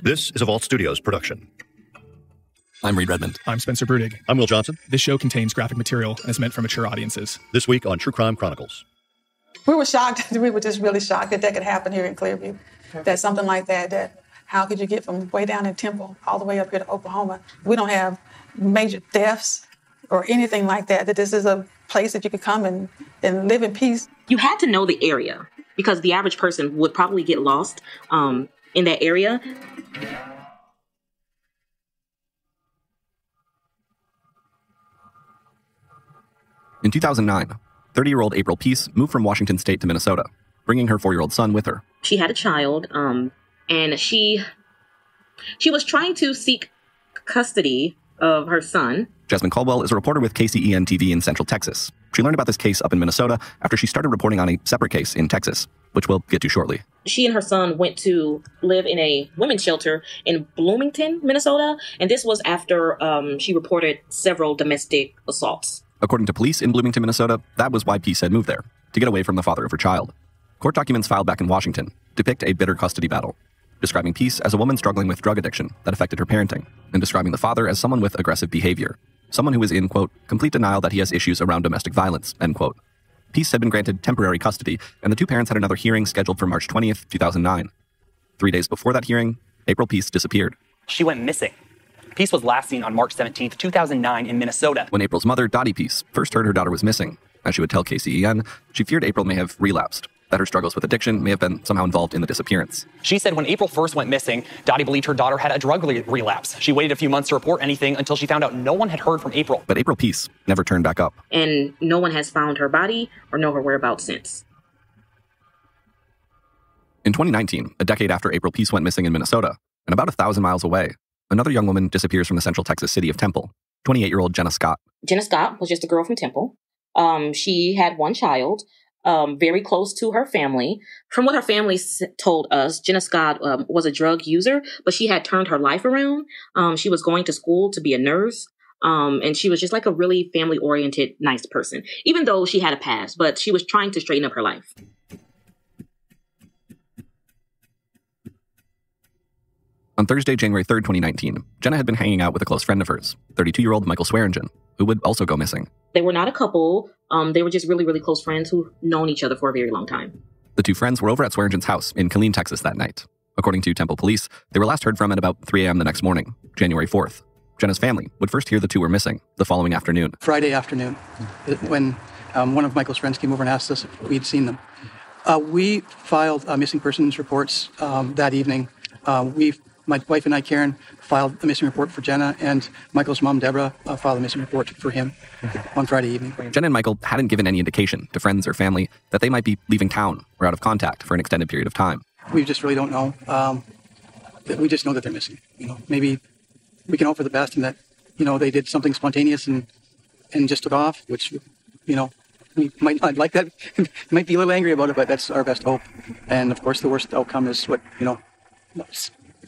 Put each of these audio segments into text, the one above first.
This is a Vault Studios production. I'm Reed Redmond. I'm Spencer Brudig. I'm Will Johnson. This show contains graphic material and is meant for mature audiences. This week on True Crime Chronicles. We were shocked. We were just really shocked that that could happen here in Clearview. That something like that, that how could you get from way down in Temple all the way up here to Oklahoma? We don't have major thefts or anything like that, that this is a place that you could come and, and live in peace. You had to know the area because the average person would probably get lost um, in that area. In 2009, 30 year old April Pease moved from Washington State to Minnesota, bringing her four year old son with her. She had a child, um, and she she was trying to seek custody of her son. Jasmine Caldwell is a reporter with KCEN TV in Central Texas. She learned about this case up in Minnesota after she started reporting on a separate case in Texas, which we'll get to shortly. She and her son went to live in a women's shelter in Bloomington, Minnesota, and this was after um, she reported several domestic assaults. According to police in Bloomington, Minnesota, that was why Pease had moved there, to get away from the father of her child. Court documents filed back in Washington depict a bitter custody battle, describing Pease as a woman struggling with drug addiction that affected her parenting, and describing the father as someone with aggressive behavior, someone who is in, quote, complete denial that he has issues around domestic violence, end quote. Pease had been granted temporary custody, and the two parents had another hearing scheduled for March 20th, 2009. Three days before that hearing, April Pease disappeared. She went missing. Pease was last seen on March 17th, 2009, in Minnesota. When April's mother, Dottie Pease, first heard her daughter was missing, as she would tell KCEN, she feared April may have relapsed, that her struggles with addiction may have been somehow involved in the disappearance. She said when April first went missing, Dottie believed her daughter had a drug re- relapse. She waited a few months to report anything until she found out no one had heard from April. But April Pease never turned back up. And no one has found her body or know her whereabouts since. In 2019, a decade after April Pease went missing in Minnesota, and about a thousand miles away, another young woman disappears from the central Texas city of Temple. 28 year old Jenna Scott. Jenna Scott was just a girl from Temple. Um, she had one child, um, very close to her family. From what her family s- told us, Jenna Scott um, was a drug user, but she had turned her life around. Um, she was going to school to be a nurse. Um, and she was just like a really family oriented, nice person, even though she had a past, but she was trying to straighten up her life. On Thursday, January 3rd, 2019, Jenna had been hanging out with a close friend of hers, 32 year old Michael Swearingen, who would also go missing. They were not a couple. Um, they were just really, really close friends who've known each other for a very long time. The two friends were over at Swearingen's house in Killeen, Texas that night. According to Temple Police, they were last heard from at about 3 a.m. the next morning, January 4th. Jenna's family would first hear the two were missing the following afternoon. Friday afternoon, when um, one of Michael's friends came over and asked us if we'd seen them. Uh, we filed uh, missing persons reports um, that evening. Uh, we, my wife and I, Karen, filed a missing report for Jenna, and Michael's mom, Deborah, uh, filed a missing report for him on Friday evening. Jenna and Michael hadn't given any indication to friends or family that they might be leaving town or out of contact for an extended period of time. We just really don't know. Um, we just know that they're missing. You know, maybe we can hope for the best and that you know they did something spontaneous and and just took off, which you know we might not like that. might be a little angry about it, but that's our best hope. And of course, the worst outcome is what you know.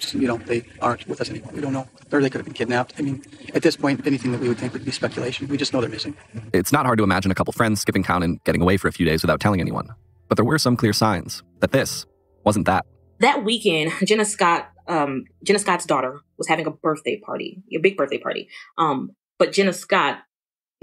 It's- it's, You know, they aren't with us anymore. We don't know, or they could have been kidnapped. I mean, at this point, anything that we would think would be speculation. We just know they're missing. It's not hard to imagine a couple friends skipping town and getting away for a few days without telling anyone. But there were some clear signs that this wasn't that. that weekend, Jenna Scott, um, Jenna Scott's daughter was having a birthday party, a big birthday party. Um, but Jenna Scott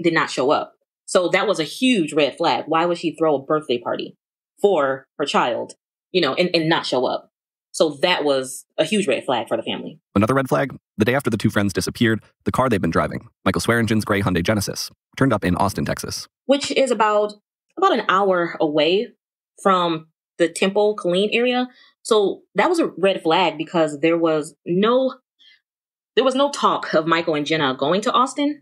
did not show up. So that was a huge red flag. Why would she throw a birthday party for her child, you know, and, and not show up? So that was a huge red flag for the family. Another red flag the day after the two friends disappeared, the car they'd been driving, Michael Swearingen's gray Hyundai Genesis, turned up in Austin, Texas. which is about about an hour away from the Temple Killeen area. So that was a red flag because there was no there was no talk of Michael and Jenna going to Austin.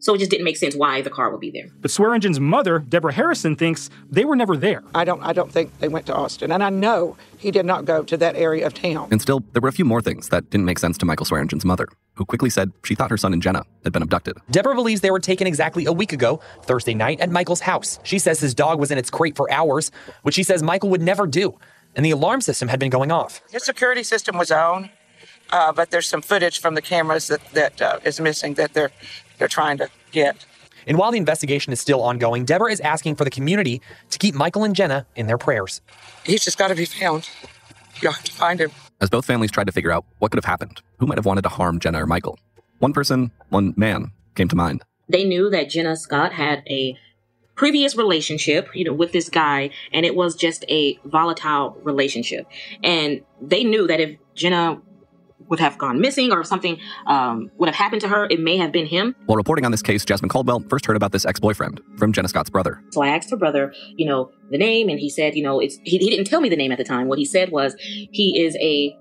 So it just didn't make sense why the car would be there. But Swearingen's mother, Deborah Harrison, thinks they were never there. I don't I don't think they went to Austin. And I know he did not go to that area of town. And still, there were a few more things that didn't make sense to Michael Swearingen's mother, who quickly said she thought her son and Jenna had been abducted. Deborah believes they were taken exactly a week ago, Thursday night, at Michael's house. She says his dog was in its crate for hours, which she says Michael would never do. And the alarm system had been going off. His security system was on, uh, but there's some footage from the cameras that, that uh, is missing that they're they're trying to get. And while the investigation is still ongoing, Deborah is asking for the community to keep Michael and Jenna in their prayers. He's just got to be found. You have to find him. as both families tried to figure out what could have happened, who might have wanted to harm Jenna or Michael. One person, one man, came to mind. They knew that Jenna Scott had a previous relationship, you know, with this guy, and it was just a volatile relationship. And they knew that if Jenna would have gone missing or if something um, would have happened to her, it may have been him. While reporting on this case, Jasmine Caldwell first heard about this ex-boyfriend from Jenna Scott's brother. So I asked her brother, you know, the name, and he said, you know, it's he, he didn't tell me the name at the time. What he said was he is a,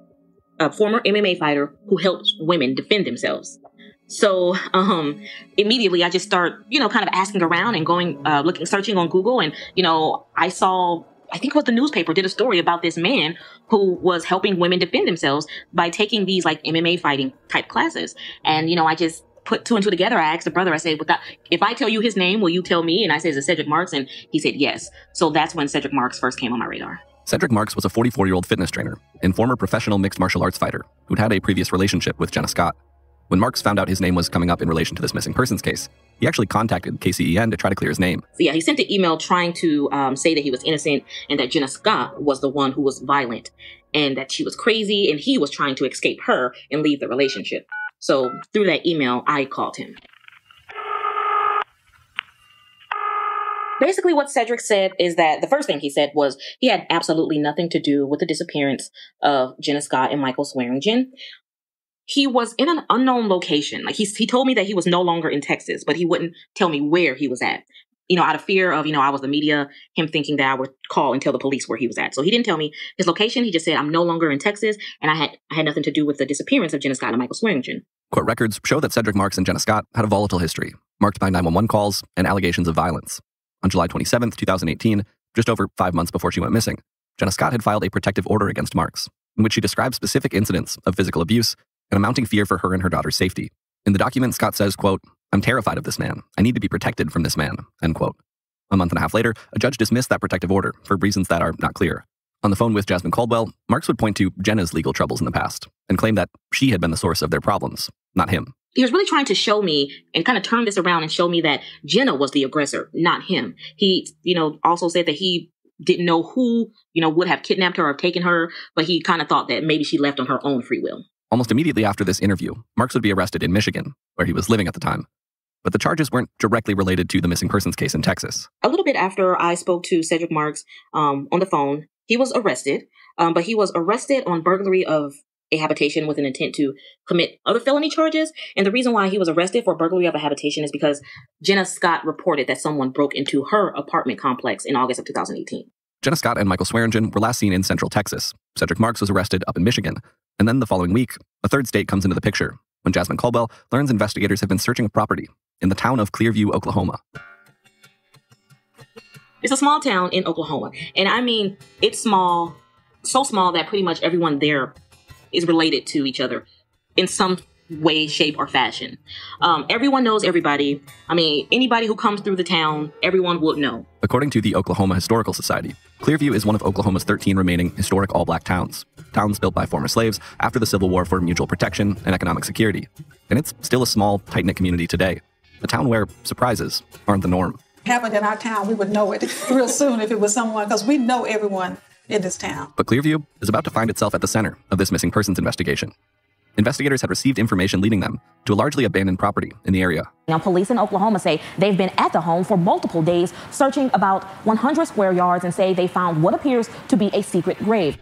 a former MMA fighter who helps women defend themselves. So um, immediately I just start, you know, kind of asking around and going, uh, looking, searching on Google, and you know, I saw I think it was the newspaper did a story about this man who was helping women defend themselves by taking these like MMA fighting type classes. And, you know, I just put two and two together. I asked the brother, I said, Without, if I tell you his name, will you tell me? And I said, is it Cedric Marks? And he said, yes. So that's when Cedric Marks first came on my radar. Cedric Marks was a 44 year old fitness trainer and former professional mixed martial arts fighter who'd had a previous relationship with Jenna Scott. When Marks found out his name was coming up in relation to this missing persons case, he actually contacted KCEN to try to clear his name. Yeah, he sent an email trying to um, say that he was innocent and that Jenna Scott was the one who was violent and that she was crazy and he was trying to escape her and leave the relationship. So through that email, I called him. Basically, what Cedric said is that the first thing he said was he had absolutely nothing to do with the disappearance of Jenna Scott and Michael Swearingen he was in an unknown location. Like he, he told me that he was no longer in Texas, but he wouldn't tell me where he was at. You know, out of fear of, you know, I was the media, him thinking that I would call and tell the police where he was at. So he didn't tell me his location. He just said, I'm no longer in Texas and I had, I had nothing to do with the disappearance of Jenna Scott and Michael Swearingen. Court records show that Cedric Marks and Jenna Scott had a volatile history, marked by 911 calls and allegations of violence. On July 27, 2018, just over five months before she went missing, Jenna Scott had filed a protective order against Marks, in which she described specific incidents of physical abuse and a mounting fear for her and her daughter's safety. In the document, Scott says, quote, I'm terrified of this man. I need to be protected from this man, end quote. A month and a half later, a judge dismissed that protective order for reasons that are not clear. On the phone with Jasmine Caldwell, Marks would point to Jenna's legal troubles in the past and claim that she had been the source of their problems, not him. He was really trying to show me and kind of turn this around and show me that Jenna was the aggressor, not him. He, you know, also said that he didn't know who, you know, would have kidnapped her or taken her, but he kind of thought that maybe she left on her own free will. Almost immediately after this interview, Marks would be arrested in Michigan, where he was living at the time. But the charges weren't directly related to the missing persons case in Texas. A little bit after I spoke to Cedric Marks um, on the phone, he was arrested, um, but he was arrested on burglary of a habitation with an intent to commit other felony charges. And the reason why he was arrested for burglary of a habitation is because Jenna Scott reported that someone broke into her apartment complex in August of 2018. Jenna Scott and Michael Swearingen were last seen in central Texas. Cedric Marks was arrested up in Michigan. And then the following week, a third state comes into the picture when Jasmine Caldwell learns investigators have been searching a property in the town of Clearview, Oklahoma. It's a small town in Oklahoma. And I mean, it's small, so small that pretty much everyone there is related to each other in some way, shape, or fashion. Um, everyone knows everybody. I mean, anybody who comes through the town, everyone would know. According to the Oklahoma Historical Society, Clearview is one of Oklahoma's 13 remaining historic all black towns, towns built by former slaves after the Civil War for mutual protection and economic security. And it's still a small, tight knit community today, a town where surprises aren't the norm. Happened in our town, we would know it real soon if it was someone, because we know everyone in this town. But Clearview is about to find itself at the center of this missing persons investigation investigators had received information leading them to a largely abandoned property in the area. Now, police in Oklahoma say they've been at the home for multiple days, searching about 100 square yards, and say they found what appears to be a secret grave.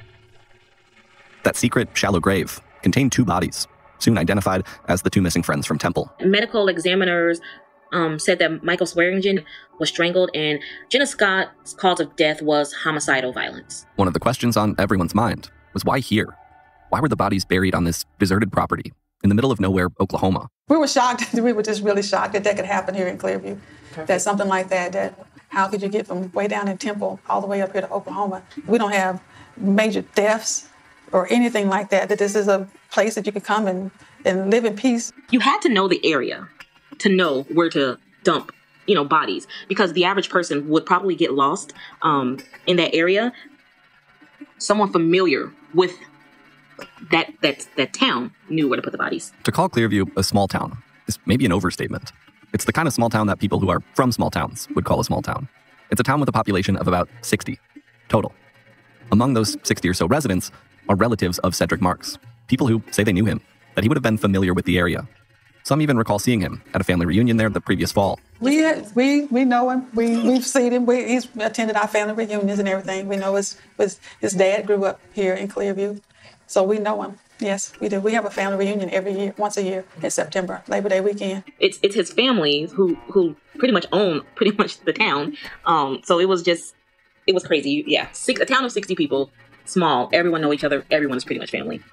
That secret, shallow grave contained two bodies, soon identified as the two missing friends from Temple. Medical examiners um, said that Michael Swearingen was strangled and Jenna Scott's cause of death was homicidal violence. One of the questions on everyone's mind was why here? Why were the bodies buried on this deserted property in the middle of nowhere, Oklahoma? We were shocked. we were just really shocked that that could happen here in Clearview. That something like that, that how could you get from way down in Temple all the way up here to Oklahoma? We don't have major thefts or anything like that, that this is a place that you could come and, and live in peace. You had to know the area to know where to dump you know bodies because the average person would probably get lost um, in that area someone familiar with that that that town knew where to put the bodies. To call Clearview a small town is maybe an overstatement. It's the kind of small town that people who are from small towns would call a small town. It's a town with a population of about 60 total. Among those 60 or so residents, are relatives of Cedric Marks, people who say they knew him, that he would have been familiar with the area. Some even recall seeing him at a family reunion there the previous fall. We we we know him. We we've seen him. We, he's attended our family reunions and everything. We know his his his dad grew up here in Clearview, so we know him. Yes, we do. We have a family reunion every year, once a year in September, Labor Day weekend. It's it's his family who who pretty much own pretty much the town. Um, so it was just it was crazy. Yeah, six, a town of sixty people, small. Everyone know each other. Everyone is pretty much family.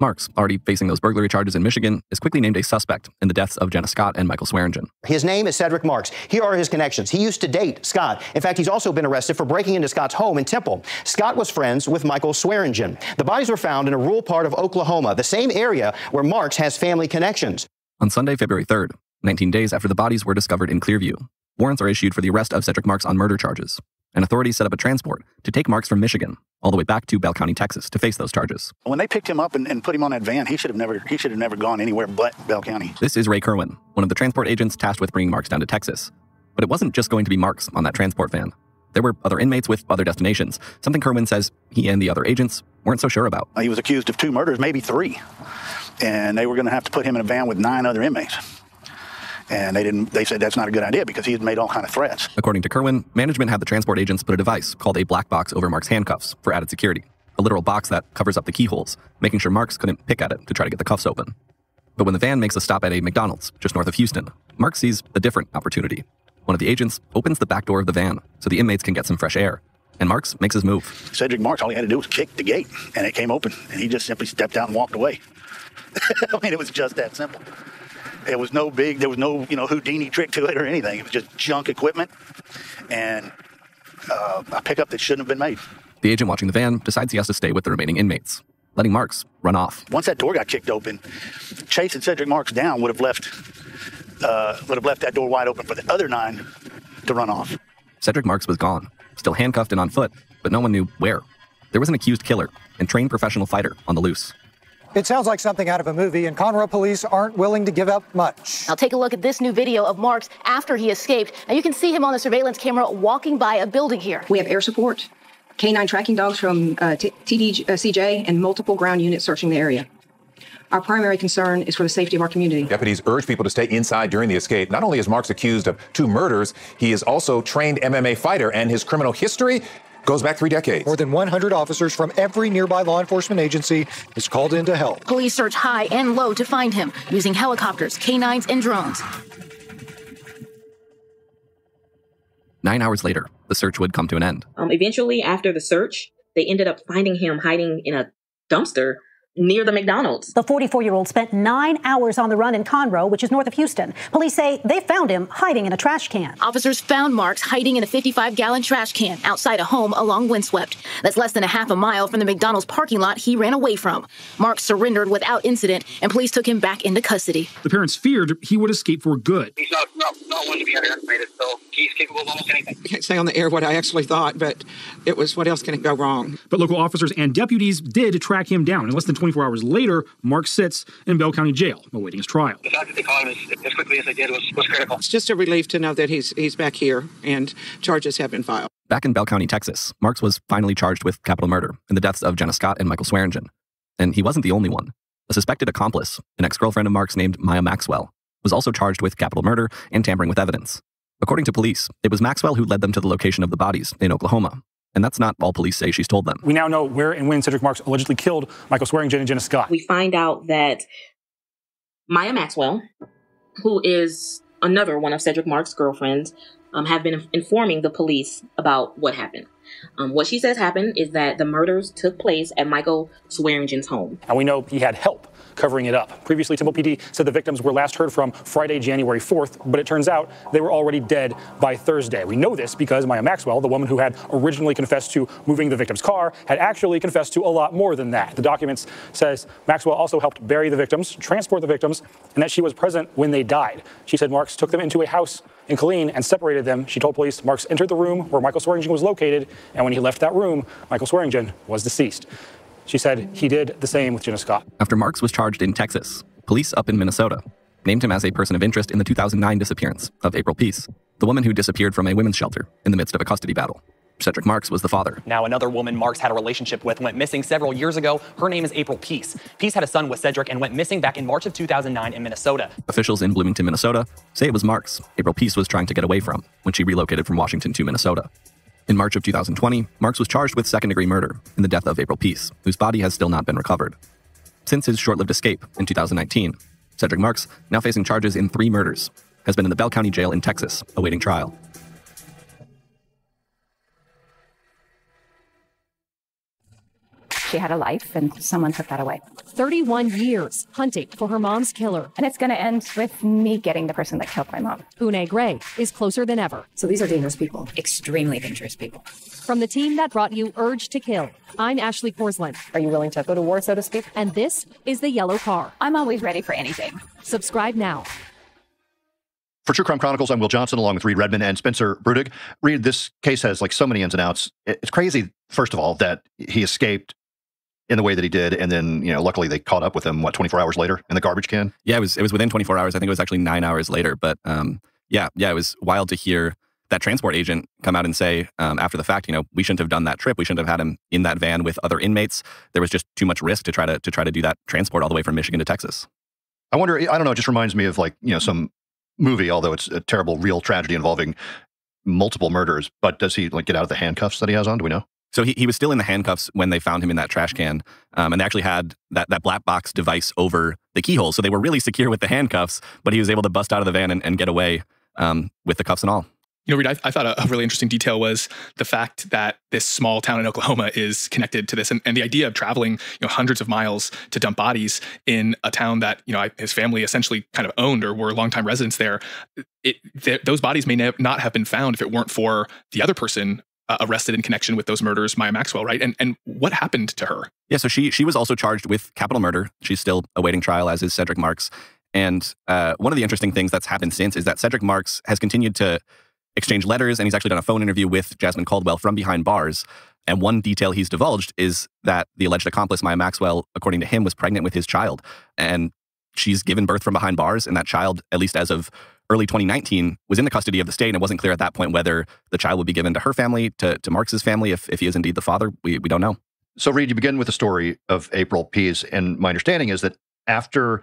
Marks, already facing those burglary charges in Michigan, is quickly named a suspect in the deaths of Jenna Scott and Michael Swearingen. His name is Cedric Marks. Here are his connections. He used to date Scott. In fact, he's also been arrested for breaking into Scott's home in Temple. Scott was friends with Michael Swearingen. The bodies were found in a rural part of Oklahoma, the same area where Marks has family connections. On Sunday, February 3rd, 19 days after the bodies were discovered in Clearview, warrants are issued for the arrest of Cedric Marks on murder charges, and authorities set up a transport to take Marks from Michigan all the way back to Bell County, Texas, to face those charges. When they picked him up and, and put him on that van, he should have never he should have never gone anywhere but Bell County. This is Ray Kerwin, one of the transport agents tasked with bringing Marks down to Texas. But it wasn't just going to be Marks on that transport van. There were other inmates with other destinations, something Kerwin says he and the other agents weren't so sure about. He was accused of two murders, maybe three, and they were going to have to put him in a van with nine other inmates. And they didn't. They said that's not a good idea because he had made all kind of threats. According to Kerwin, management had the transport agents put a device called a black box over Mark's handcuffs for added security, a literal box that covers up the keyholes, making sure Marks couldn't pick at it to try to get the cuffs open. But when the van makes a stop at a McDonald's just north of Houston, Mark sees a different opportunity. One of the agents opens the back door of the van so the inmates can get some fresh air, and Marks makes his move. Cedric Marks, all he had to do was kick the gate, and it came open, and he just simply stepped out and walked away. I mean, it was just that simple. It was no big, there was no, you know, Houdini trick to it or anything. It was just junk equipment and uh, a pickup that shouldn't have been made. The agent watching the van decides he has to stay with the remaining inmates, letting Marks run off. Once that door got kicked open, chasing Cedric Marks down would have left uh, would have left that door wide open for the other nine to run off. Cedric Marks was gone, still handcuffed and on foot, but no one knew where. There was an accused killer and trained professional fighter on the loose. It sounds like something out of a movie, and Conroe police aren't willing to give up much. Now take a look at this new video of Marks after he escaped. Now you can see him on the surveillance camera walking by a building here. We have air support, K9 tracking dogs from uh, T- TDCJ, and multiple ground units searching the area. Our primary concern is for the safety of our community. Deputies urge people to stay inside during the escape. Not only is Marks accused of two murders, he is also trained MMA fighter, and his criminal history goes back three decades. More than 100 officers from every nearby law enforcement agency is called in to help. Police search high and low to find him using helicopters, canines, and drones. Nine hours later, the search would come to an end. Um, eventually, after the search, they ended up finding him hiding in a dumpster near the McDonald's. The 44 year old spent nine hours on the run in Conroe, which is north of Houston. Police say they found him hiding in a trash can. Officers found Marks hiding in a 55 gallon trash can outside a home along Windswept. That's less than a half a mile from the McDonald's parking lot he ran away from. Marks surrendered without incident, and police took him back into custody. The parents feared he would escape for good. He's not, not, not one to be underestimated, so he's capable of almost anything. I can't say on the air what I actually thought, but it was what else can it go wrong? But local officers and deputies did track him down. In less than 24 hours later, Mark sits in Bell County Jail awaiting his trial. The fact that they caught him as, as quickly as they did was, was critical. It's just a relief to know that he's he's back here and charges have been filed. Back in Bell County, Texas, Marks was finally charged with capital murder in the deaths of Jenna Scott and Michael Swearingen. And he wasn't the only one. A suspected accomplice, an ex girlfriend of Marks named Maya Maxwell, was also charged with capital murder and tampering with evidence. According to police, it was Maxwell who led them to the location of the bodies in Oklahoma. And that's not all police say she's told them. We now know where and when Cedric Marks allegedly killed Michael Swearingen and Jenna Scott. We find out that Maya Maxwell, who is another one of Cedric Marks' girlfriends, um, have been informing the police about what happened. Um, what she says happened is that the murders took place at Michael Swearingen's home. And we know he had help covering it up. Previously, Temple PD said the victims were last heard from Friday, January 4th, but it turns out they were already dead by Thursday. We know this because Maya Maxwell, the woman who had originally confessed to moving the victim's car, had actually confessed to a lot more than that. The documents says Maxwell also helped bury the victims, transport the victims, and that she was present when they died. She said Marks took them into a house in Killeen and separated them. She told police Marks entered the room where Michael Swearingen was located, and when he left that room, Michael Swearingen was deceased. She said he did the same with Jenna Scott. After Marks was charged in Texas, police up in Minnesota named him as a person of interest in the 2009 disappearance of April Pease, the woman who disappeared from a women's shelter in the midst of a custody battle. Cedric Marks was the father. Now, another woman Marks had a relationship with went missing several years ago. Her name is April Pease. Pease had a son with Cedric and went missing back in March of 2009 in Minnesota. Officials in Bloomington, Minnesota say it was Marks April Pease was trying to get away from when she relocated from Washington to Minnesota. In March of 2020, Marks was charged with second degree murder in the death of April Pease, whose body has still not been recovered. Since his short lived escape in 2019, Cedric Marks, now facing charges in three murders, has been in the Bell County Jail in Texas awaiting trial. She had a life, and someone took that away. 31 years hunting for her mom's killer. And it's going to end with me getting the person that killed my mom. Une Gray is closer than ever. So these are dangerous people, extremely dangerous people. From the team that brought you Urge to Kill, I'm Ashley Porslin. Are you willing to go to war, so to speak? And this is The Yellow Car. I'm always ready for anything. Subscribe now. For True Crime Chronicles, I'm Will Johnson along with Reed Redman and Spencer Brudig. Reed, this case has like so many ins and outs. It's crazy, first of all, that he escaped in the way that he did, and then you know, luckily they caught up with him. What 24 hours later in the garbage can? Yeah, it was it was within 24 hours. I think it was actually nine hours later. But um, yeah, yeah, it was wild to hear that transport agent come out and say um, after the fact, you know, we shouldn't have done that trip. We shouldn't have had him in that van with other inmates. There was just too much risk to try to to try to do that transport all the way from Michigan to Texas. I wonder. I don't know. It just reminds me of like you know some movie, although it's a terrible real tragedy involving multiple murders. But does he like get out of the handcuffs that he has on? Do we know? So he, he was still in the handcuffs when they found him in that trash can. Um, and they actually had that, that black box device over the keyhole. So they were really secure with the handcuffs, but he was able to bust out of the van and, and get away um, with the cuffs and all. You know, Reed, I, I thought a, really interesting detail was the fact that this small town in Oklahoma is connected to this, and, and the idea of traveling, you know, hundreds of miles to dump bodies in a town that you know I, his family essentially kind of owned or were longtime residents there. It, th- those bodies may ne- not have been found if it weren't for the other person uh, arrested in connection with those murders, Maya Maxwell, right? And and what happened to her? Yeah, so she she was also charged with capital murder. She's still awaiting trial, as is Cedric Marks. And uh, one of the interesting things that's happened since is that Cedric Marks has continued to exchange letters, and he's actually done a phone interview with Jasmine Caldwell from behind bars. And one detail he's divulged is that the alleged accomplice, Maya Maxwell, according to him, was pregnant with his child. And she's given birth from behind bars, and that child, at least as of early 2019, was in the custody of the state, and it wasn't clear at that point whether the child would be given to her family, to, to Marks's family, if, if he is indeed the father. We, we don't know. So, Reed, you begin with the story of April Pease, and my understanding is that after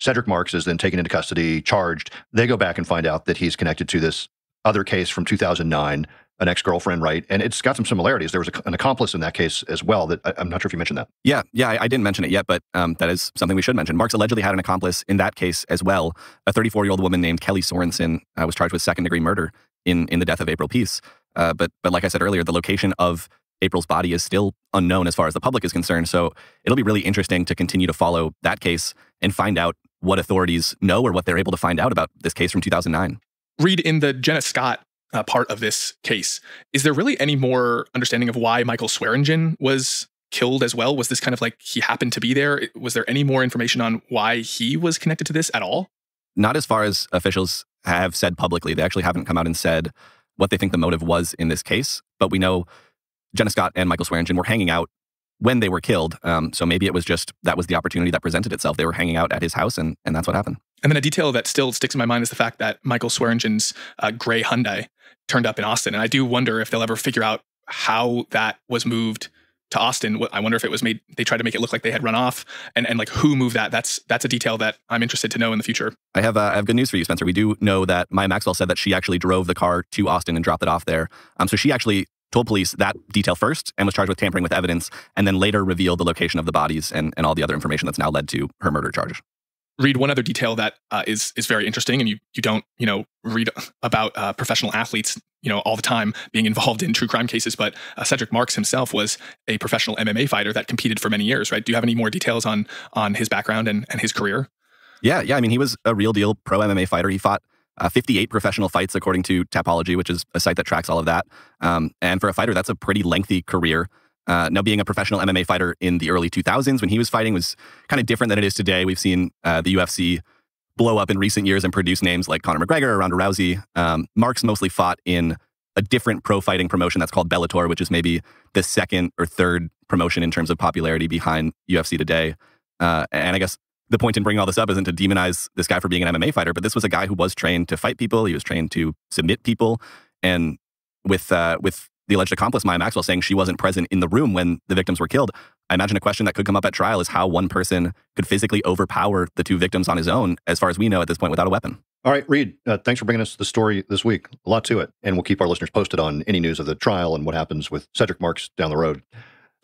Cedric Marks is then taken into custody, charged, they go back and find out that he's connected to this other case from 2009 an ex-girlfriend, right? And it's got some similarities. There was a, an accomplice in that case as well. That I, am not sure if you mentioned that. Yeah, yeah, I, I didn't mention it yet, but um, that is something we should mention. Marks allegedly had an accomplice in that case as well. A 34-year-old woman named Kelly Sorensen uh, was charged with second-degree murder in in the death of April Pease. Uh, but but like I said earlier, the location of April's body is still unknown as far as the public is concerned. So it'll be really interesting to continue to follow that case and find out what authorities know or what they're able to find out about this case from 2009. Reed in the Jenna Scott uh, part of this case. Is there really any more understanding of why Michael Swearingen was killed as well? Was this kind of like he happened to be there? Was there any more information on why he was connected to this at all? Not as far as officials have said publicly. They actually haven't come out and said what they think the motive was in this case. But we know Jenna Scott and Michael Swearingen were hanging out when they were killed. Um, so maybe it was just that was the opportunity that presented itself. They were hanging out at his house, and, and that's what happened. And then a detail that still sticks in my mind is the fact that Michael Swearingen's uh, gray Hyundai turned up in Austin. And I do wonder if they'll ever figure out how that was moved to Austin. I wonder if it was made, they tried to make it look like they had run off and, and like who moved that. That's, that's a detail that I'm interested to know in the future. I have, uh, I have good news for you, Spencer. We do know that Maya Maxwell said that she actually drove the car to Austin and dropped it off there. Um, so she actually told police that detail first and was charged with tampering with evidence and then later revealed the location of the bodies and, and all the other information that's now led to her murder charge Reed one other detail that uh, is is very interesting, and you you don't you know read about uh, professional athletes you know all the time being involved in true crime cases. But uh, Cedric Marks himself was a professional MMA fighter that competed for many years, right? Do you have any more details on on his background and, and his career? Yeah, yeah. I mean, he was a real deal pro MMA fighter. He fought uh, 58 professional fights according to Tapology, which is a site that tracks all of that. Um, and for a fighter, that's a pretty lengthy career. Uh, now, being a professional MMA fighter in the early 2000s when he was fighting was kind of different than it is today. We've seen uh, the UFC blow up in recent years and produce names like Conor McGregor or Ronda Rousey. Um, Marks mostly fought in a different pro fighting promotion that's called Bellator, which is maybe the second or third promotion in terms of popularity behind UFC today. Uh, and I guess the point in bringing all this up isn't to demonize this guy for being an MMA fighter, but this was a guy who was trained to fight people. He was trained to submit people, and with uh, with the alleged accomplice, Maya Maxwell, saying she wasn't present in the room when the victims were killed. I imagine a question that could come up at trial is how one person could physically overpower the two victims on his own, as far as we know at this point, without a weapon. All right, Reed, uh, thanks for bringing us the story this week. A lot to it. And we'll keep our listeners posted on any news of the trial and what happens with Cedric Marks down the road.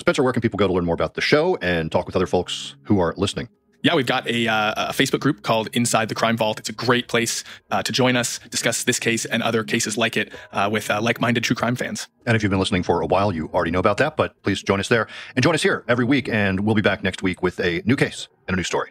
Spencer, where can people go to learn more about the show and talk with other folks who are listening? Yeah, we've got a, uh, a Facebook group called Inside the Crime Vault. It's a great place uh, to join us, discuss this case and other cases like it uh, with uh, like minded true crime fans. And if you've been listening for a while, you already know about that, but please join us there and join us here every week. And we'll be back next week with a new case and a new story.